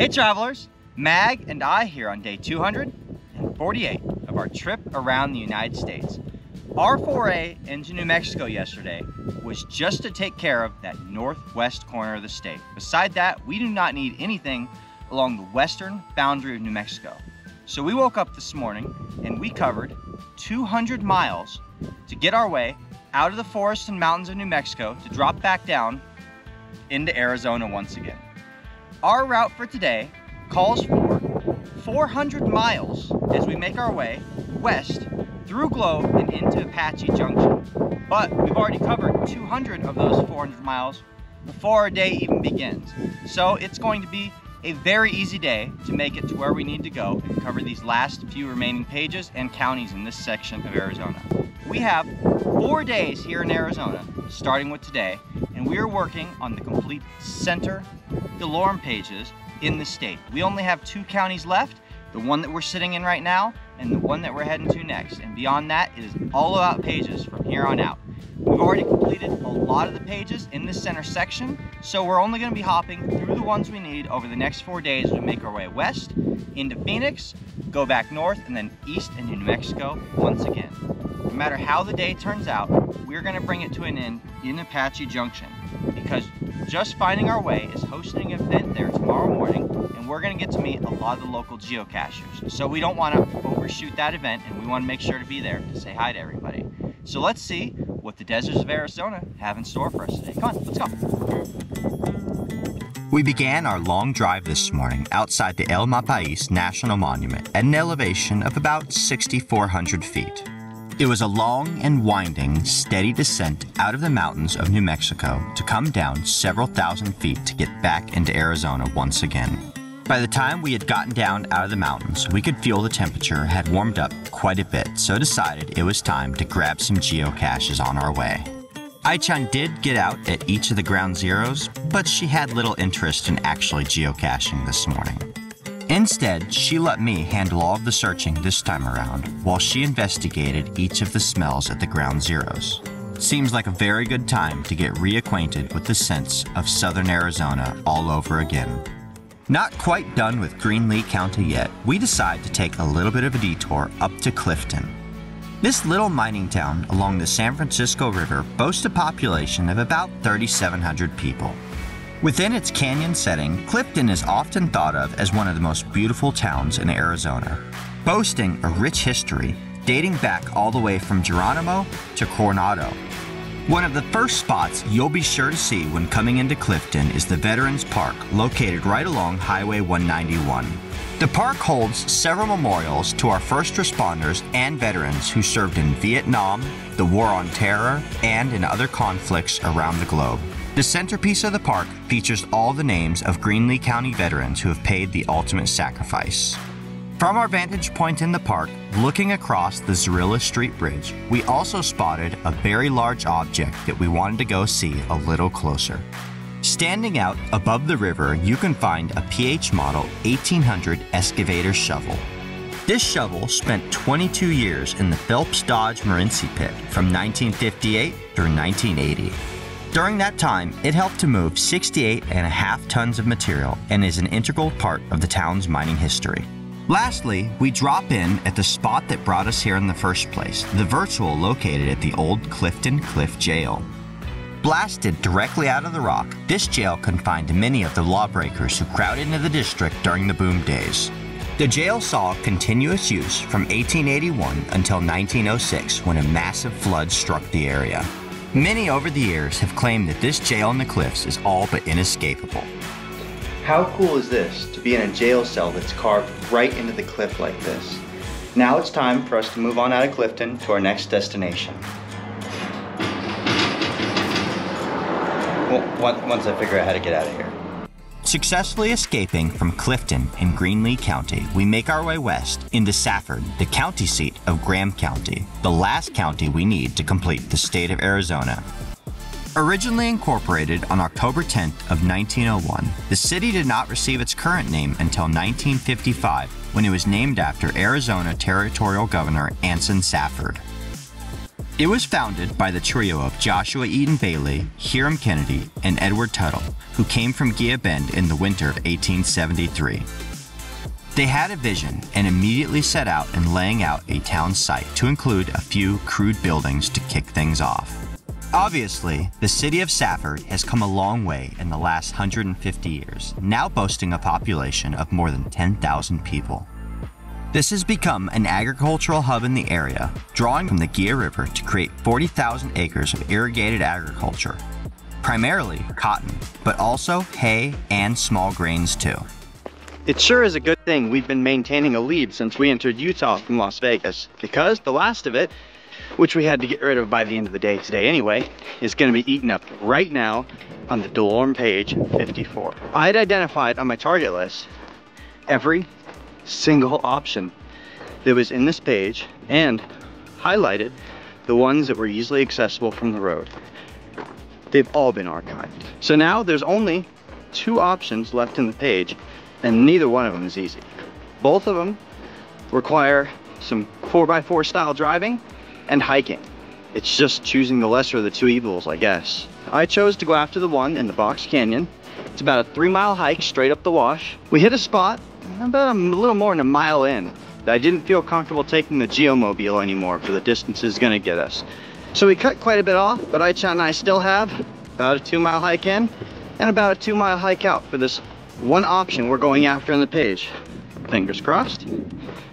Hey travelers, Mag and I here on day 248 of our trip around the United States. Our foray into New Mexico yesterday was just to take care of that northwest corner of the state. Beside that, we do not need anything along the western boundary of New Mexico. So we woke up this morning and we covered 200 miles to get our way out of the forests and mountains of New Mexico to drop back down into Arizona once again. Our route for today calls for 400 miles as we make our way west through Globe and into Apache Junction. But we've already covered 200 of those 400 miles before our day even begins. So it's going to be a very easy day to make it to where we need to go and cover these last few remaining pages and counties in this section of Arizona. We have four days here in Arizona, starting with today, and we are working on the complete center DeLorme pages in the state. We only have two counties left, the one that we're sitting in right now and the one that we're heading to next. And beyond that, it is all about pages from here on out. We've already completed a lot of the pages in this center section, so we're only going to be hopping through the ones we need over the next four days to make our way west into Phoenix, go back north, and then east into New Mexico once again. No matter how the day turns out, we're going to bring it to an end in Apache Junction because just finding our way is hosting an event there tomorrow morning and we're going to get to meet a lot of the local geocachers. So we don't want to overshoot that event and we want to make sure to be there to say hi to everybody. So let's see what the deserts of Arizona have in store for us today. Come on, let's go. We began our long drive this morning outside the El Malpais National Monument at an elevation of about 6,400 feet. It was a long and winding, steady descent out of the mountains of New Mexico to come down several thousand feet to get back into Arizona once again. By the time we had gotten down out of the mountains, we could feel the temperature had warmed up quite a bit, so decided it was time to grab some geocaches on our way. Ai-chan did get out at each of the ground zeros, but she had little interest in actually geocaching this morning. Instead, she let me handle all of the searching this time around while she investigated each of the smells at the ground zeros. Seems like a very good time to get reacquainted with the scents of southern Arizona all over again. Not quite done with Greenlee County yet, we decide to take a little bit of a detour up to Clifton. This little mining town along the San Francisco River boasts a population of about 3,700 people. Within its canyon setting, Clifton is often thought of as one of the most beautiful towns in Arizona, boasting a rich history dating back all the way from Geronimo to Coronado. One of the first spots you'll be sure to see when coming into Clifton is the Veterans Park, located right along Highway 191. The park holds several memorials to our first responders and veterans who served in Vietnam, the War on Terror, and in other conflicts around the globe. The centerpiece of the park features all the names of Greenlee County veterans who have paid the ultimate sacrifice. From our vantage point in the park, looking across the Zorilla Street Bridge, we also spotted a very large object that we wanted to go see a little closer. Standing out above the river, you can find a PH Model 1800 excavator shovel. This shovel spent 22 years in the Phelps Dodge Morenci pit from 1958 through 1980. During that time, it helped to move 68 and a half tons of material and is an integral part of the town's mining history. Lastly, we drop in at the spot that brought us here in the first place, the virtual located at the old Clifton Cliff Jail. Blasted directly out of the rock, this jail confined many of the lawbreakers who crowded into the district during the boom days. The jail saw continuous use from 1881 until 1906 when a massive flood struck the area. Many over the years have claimed that this jail in the cliffs is all but inescapable. How cool is this to be in a jail cell that's carved right into the cliff like this? Now it's time for us to move on out of Clifton to our next destination. Well, once I figure out how to get out of here. Successfully escaping from Clifton in Greenlee County, we make our way west into Safford, the county seat of Graham County, the last county we need to complete the state of Arizona. Originally incorporated on October 10th of 1901, the city did not receive its current name until 1955 when it was named after Arizona Territorial Governor Anson Safford. It was founded by the trio of Joshua Eden Bailey, Hiram Kennedy, and Edward Tuttle, who came from Gila Bend in the winter of 1873. They had a vision and immediately set out in laying out a town site to include a few crude buildings to kick things off. Obviously, the city of Safford has come a long way in the last 150 years, now boasting a population of more than 10,000 people. This has become an agricultural hub in the area, drawing from the Gila River to create 40,000 acres of irrigated agriculture, primarily cotton, but also hay and small grains too. It sure is a good thing we've been maintaining a lead since we entered Utah from Las Vegas, because the last of it, which we had to get rid of by the end of the day today anyway, is going to be eaten up right now on the DeLorme page 54. I had identified on my target list every single option that was in this page and highlighted the ones that were easily accessible from the road. They've all been archived. So now there's only two options left in the page and neither one of them is easy. Both of them require some 4x4 style driving and hiking. It's just choosing the lesser of the two evils, I guess. I chose to go after the one in the Box Canyon. It's about a three mile hike straight up the wash. We hit a spot about a little more than a mile in. that I didn't feel comfortable taking the Geomobile anymore for the distance it's gonna get us. So we cut quite a bit off, but Ai-chan and I still have about a two mile hike in and about a two mile hike out for this one option we're going after on the page. Fingers crossed,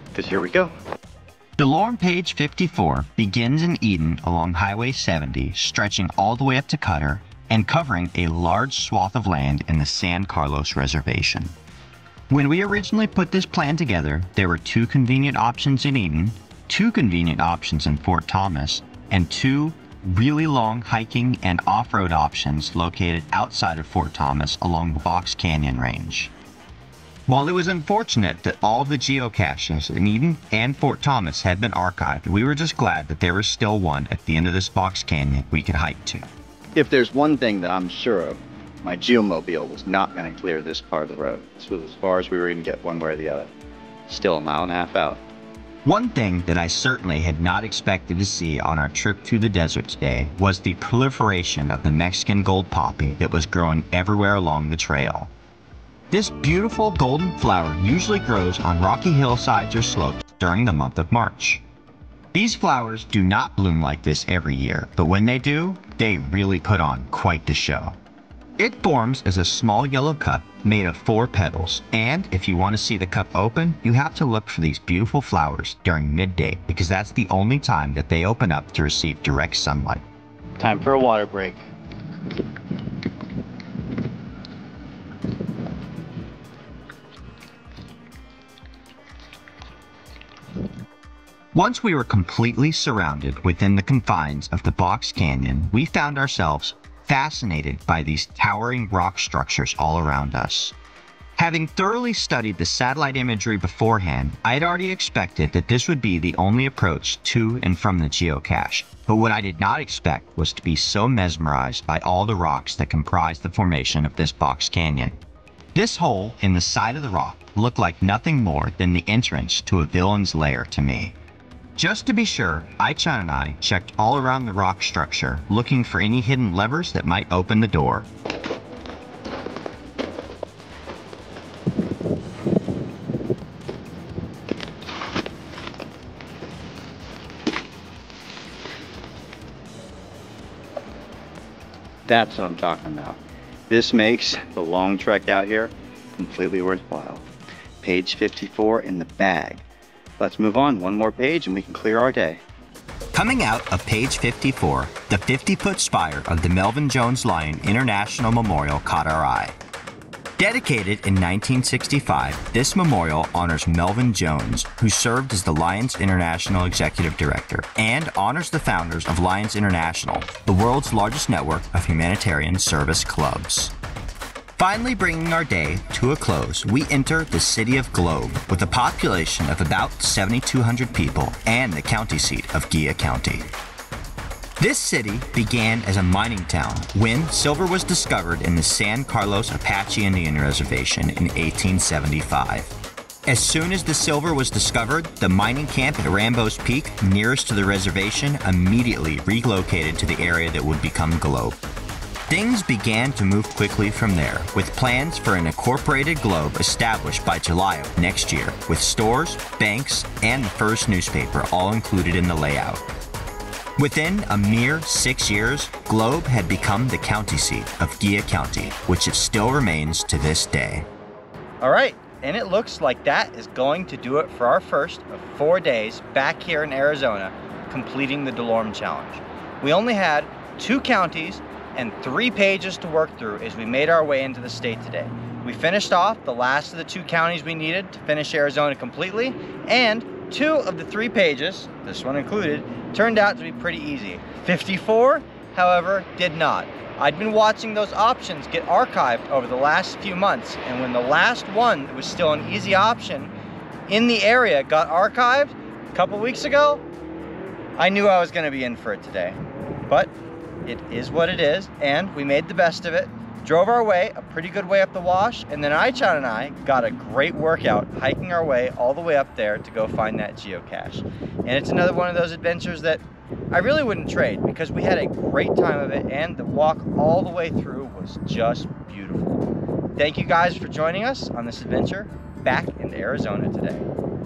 because here we go. DeLorme Page 54 begins in Eden along Highway 70, stretching all the way up to Cutter and covering a large swath of land in the San Carlos Reservation. When we originally put this plan together, there were two convenient options in Eden, two convenient options in Fort Thomas, and two really long hiking and off-road options located outside of Fort Thomas along the Box Canyon Range. While it was unfortunate that all of the geocaches in Eden and Fort Thomas had been archived, we were just glad that there was still one at the end of this Box Canyon we could hike to. If there's one thing that I'm sure of, my geomobile was not going to clear this part of the road. This was as far as we were going to get one way or the other. Still a mile and a half out. One thing that I certainly had not expected to see on our trip through the desert today was the proliferation of the Mexican gold poppy that was growing everywhere along the trail. This beautiful golden flower usually grows on rocky hillsides or slopes during the month of March. These flowers do not bloom like this every year, but when they do, they really put on quite the show. It forms as a small yellow cup made of four petals, and if you want to see the cup open, you have to look for these beautiful flowers during midday because that's the only time that they open up to receive direct sunlight. Time for a water break. Once we were completely surrounded within the confines of the Box Canyon, we found ourselves fascinated by these towering rock structures all around us. Having thoroughly studied the satellite imagery beforehand, I had already expected that this would be the only approach to and from the geocache. But what I did not expect was to be so mesmerized by all the rocks that comprise the formation of this box canyon. This hole in the side of the rock looked like nothing more than the entrance to a villain's lair to me. Just to be sure, Ai-chan and I checked all around the rock structure, looking for any hidden levers that might open the door. That's what I'm talking about. This makes the long trek out here completely worthwhile. Page 54 in the bag. Let's move on one more page and we can clear our day. Coming out of page 54, the 50 foot spire of the Melvin Jones Lion International Memorial caught our eye. Dedicated in 1965, this memorial honors Melvin Jones, who served as the Lions International Executive Director, and honors the founders of Lions International, the world's largest network of humanitarian service clubs. Finally bringing our day to a close, we enter the city of Globe with a population of about 7,200 people and the county seat of Gila County. This city began as a mining town when silver was discovered in the San Carlos Apache Indian Reservation in 1875. As soon as the silver was discovered, the mining camp at Ramboz Peak, nearest to the reservation, immediately relocated to the area that would become Globe. Things began to move quickly from there, with plans for an incorporated globe established by July of next year, with stores, banks, and the first newspaper all included in the layout. Within a mere six years, Globe had become the county seat of Gila County, which it still remains to this day. All right, and it looks like that is going to do it for our first of four days back here in Arizona, completing the DeLorme Challenge. We only had two counties and three pages to work through as we made our way into the state today. We finished off the last of the two counties we needed to finish Arizona completely, and two of the three pages, this one included, turned out to be pretty easy. 54, however, did not. I'd been watching those options get archived over the last few months, and when the last one that was still an easy option in the area got archived a couple weeks ago, I knew I was gonna be in for it today. It is what it is, and we made the best of it. Drove our way a pretty good way up the wash, and then Ai-chan and I got a great workout hiking our way all the way up there to go find that geocache. And it's another one of those adventures that I really wouldn't trade because we had a great time of it and the walk all the way through was just beautiful. Thank you guys for joining us on this adventure back into Arizona today.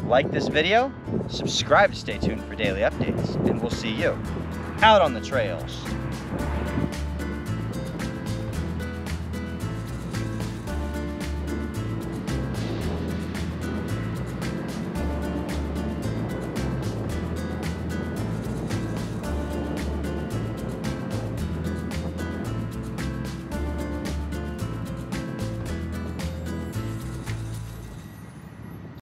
Like this video, subscribe to stay tuned for daily updates, and we'll see you out on the trails.